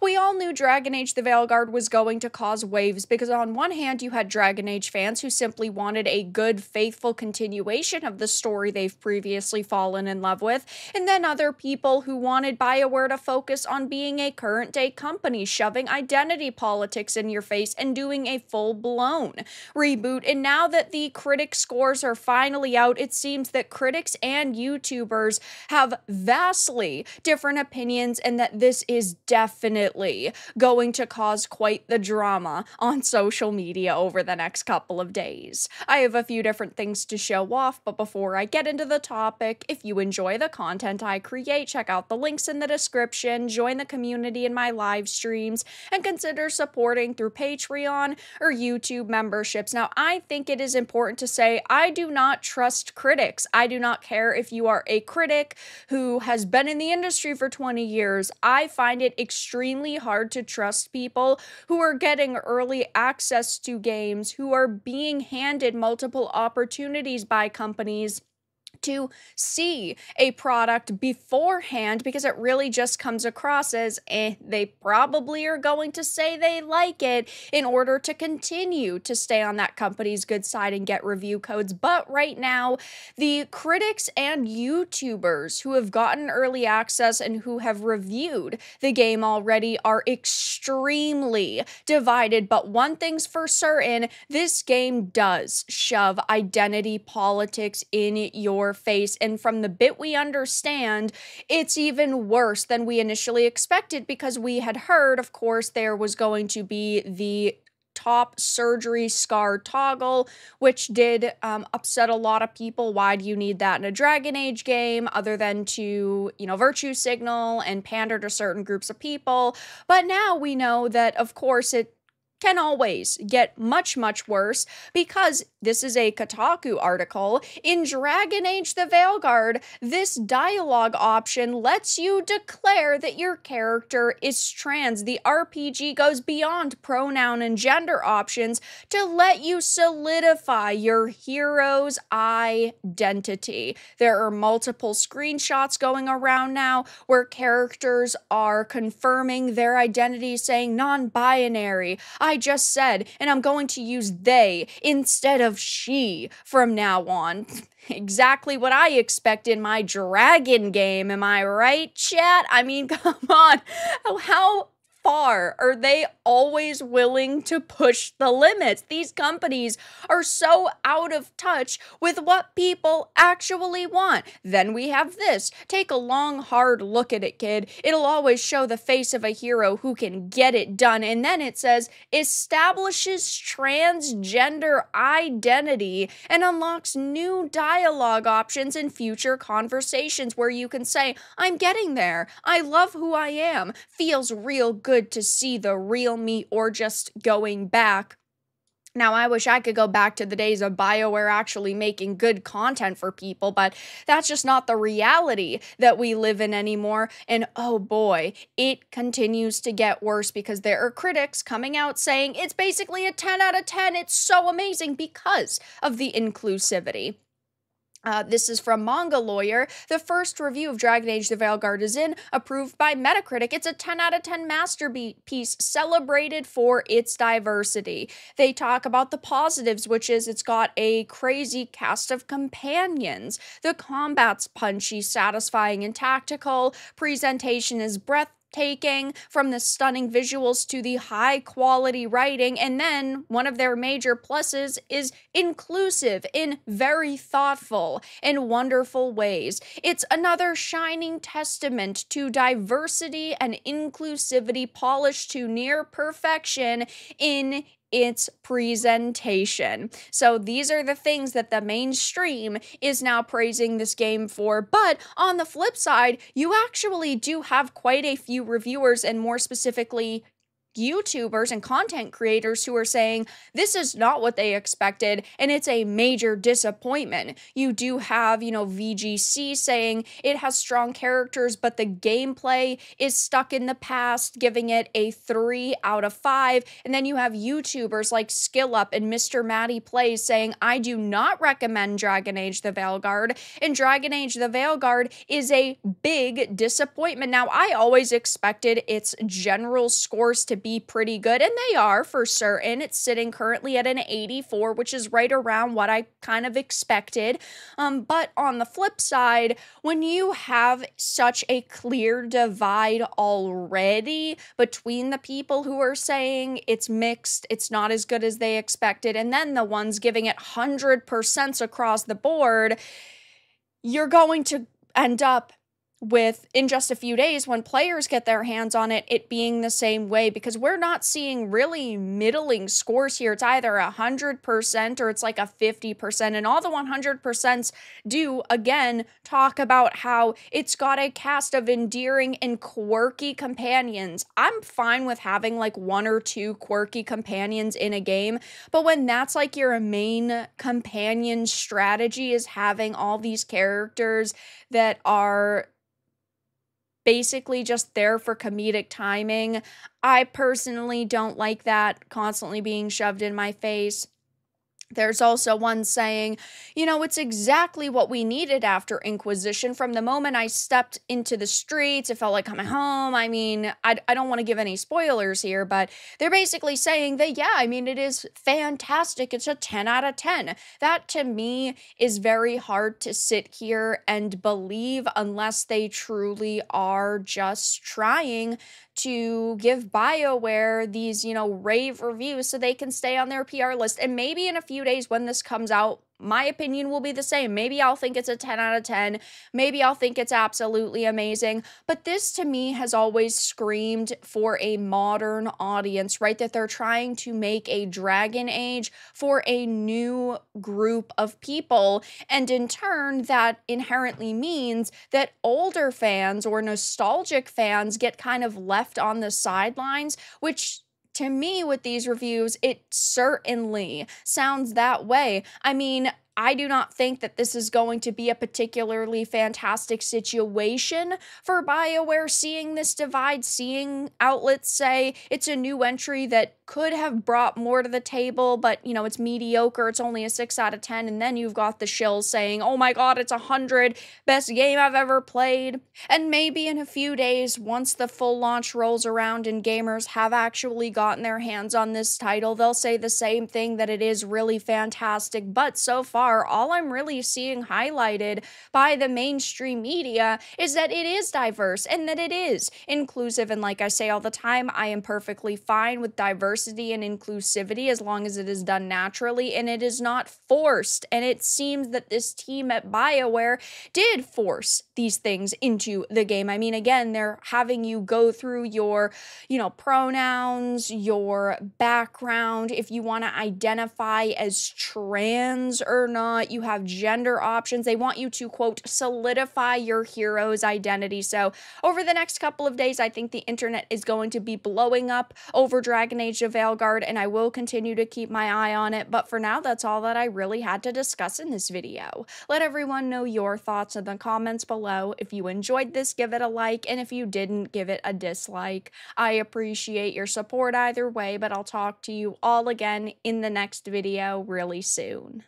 We all knew Dragon Age the Veilguard was going to cause waves because, on one hand, you had Dragon Age fans who simply wanted a good, faithful continuation of the story they've previously fallen in love with, and then other people who wanted BioWare to focus on being a current day company, shoving identity politics in your face and doing a full blown reboot. And now that the critic scores are finally out, it seems that critics and YouTubers have vastly different opinions and that this is definitely definitely going to cause quite the drama on social media over the next couple of days. I have a few different things to show off, but before I get into the topic, if you enjoy the content I create, check out the links in the description, join the community in my live streams, and consider supporting through Patreon or YouTube memberships. Now, I think it is important to say I do not trust critics. I do not care if you are a critic who has been in the industry for 20 years. I find it extremely extremely hard to trust people who are getting early access to games, who are being handed multiple opportunities by companies to see a product beforehand because it really just comes across as eh, they probably are going to say they like it in order to continue to stay on that company's good side and get review codes. But right now, the critics and YouTubers who have gotten early access and who have reviewed the game already are extremely divided. But one thing's for certain this game does shove identity politics in your face. And from the bit we understand, it's even worse than we initially expected because we had heard, of course, there was going to be the top surgery scar toggle, which did um, upset a lot of people. Why do you need that in a Dragon Age game other than to, you know, virtue signal and pander to certain groups of people? But now we know that, of course, it can always get much, much worse because this is a Kotaku article. In Dragon Age the Veilguard, this dialogue option lets you declare that your character is trans. The RPG goes beyond pronoun and gender options to let you solidify your hero's identity. There are multiple screenshots going around now where characters are confirming their identity, saying non binary. I just said, and I'm going to use they instead of she from now on. exactly what I expect in my dragon game. Am I right, chat? I mean, come on. How far are they always willing to push the limits? These companies are so out of touch with what people actually want. Then we have this. Take a long, hard look at it, kid. It'll always show the face of a hero who can get it done. And then it says establishes transgender identity and unlocks new dialogue options in future conversations where you can say, I'm getting there. I love who I am. Feels real good good to see the real me or just going back. Now, I wish I could go back to the days of BioWare actually making good content for people, but that's just not the reality that we live in anymore. And oh boy, it continues to get worse because there are critics coming out saying it's basically a 10 out of 10. It's so amazing because of the inclusivity. Uh, this is from Manga Lawyer. The first review of Dragon Age The Veilguard is in, approved by Metacritic. It's a 10 out of 10 masterpiece celebrated for its diversity. They talk about the positives, which is it's got a crazy cast of companions. The combat's punchy, satisfying, and tactical. Presentation is breath taking from the stunning visuals to the high quality writing. And then one of their major pluses is inclusive in very thoughtful and wonderful ways. It's another shining testament to diversity and inclusivity polished to near perfection in its presentation. So these are the things that the mainstream is now praising this game for. But on the flip side, you actually do have quite a few reviewers and more specifically YouTubers and content creators who are saying this is not what they expected and it's a major disappointment. You do have, you know, VGC saying it has strong characters, but the gameplay is stuck in the past, giving it a three out of five. And then you have YouTubers like SkillUp and Mr. Matty Plays saying, I do not recommend Dragon Age the Veilguard, and Dragon Age the Veilguard is a big disappointment. Now, I always expected its general scores to be pretty good, and they are for certain. It's sitting currently at an 84, which is right around what I kind of expected. Um, but on the flip side, when you have such a clear divide already between the people who are saying it's mixed, it's not as good as they expected, and then the ones giving it 100% across the board, you're going to end up with in just a few days when players get their hands on it it being the same way because we're not seeing really middling scores here. It's either a 100% or it's like a 50% and all the 100% do again talk about how it's got a cast of endearing and quirky companions. I'm fine with having like one or two quirky companions in a game but when that's like your main companion strategy is having all these characters that are basically just there for comedic timing. I personally don't like that constantly being shoved in my face. There's also one saying, you know, it's exactly what we needed after Inquisition. From the moment I stepped into the streets, it felt like coming home. I mean, I, I don't want to give any spoilers here, but they're basically saying that, yeah, I mean, it is fantastic. It's a 10 out of 10. That to me is very hard to sit here and believe unless they truly are just trying to give BioWare these, you know, rave reviews so they can stay on their PR list. And maybe in a few days when this comes out, my opinion will be the same. Maybe I'll think it's a 10 out of 10. Maybe I'll think it's absolutely amazing. But this to me has always screamed for a modern audience, right? That they're trying to make a Dragon Age for a new group of people. And in turn, that inherently means that older fans or nostalgic fans get kind of left on the sidelines, which to me, with these reviews, it certainly sounds that way. I mean, I do not think that this is going to be a particularly fantastic situation for BioWare seeing this divide, seeing outlets say it's a new entry that could have brought more to the table, but you know, it's mediocre, it's only a 6 out of 10, and then you've got the shills saying, oh my god, it's a 100, best game I've ever played. And maybe in a few days, once the full launch rolls around and gamers have actually gotten their hands on this title, they'll say the same thing that it is really fantastic, but so far, all I'm really seeing highlighted by the mainstream media is that it is diverse and that it is inclusive. And like I say all the time, I am perfectly fine with diversity and inclusivity as long as it is done naturally and it is not forced. And it seems that this team at BioWare did force these things into the game. I mean, again, they're having you go through your, you know, pronouns, your background, if you want to identify as trans or not, you have gender options. They want you to, quote, solidify your hero's identity. So, over the next couple of days, I think the internet is going to be blowing up over Dragon Age of Veilguard, and I will continue to keep my eye on it. But for now, that's all that I really had to discuss in this video. Let everyone know your thoughts in the comments below. If you enjoyed this, give it a like, and if you didn't, give it a dislike. I appreciate your support either way, but I'll talk to you all again in the next video really soon.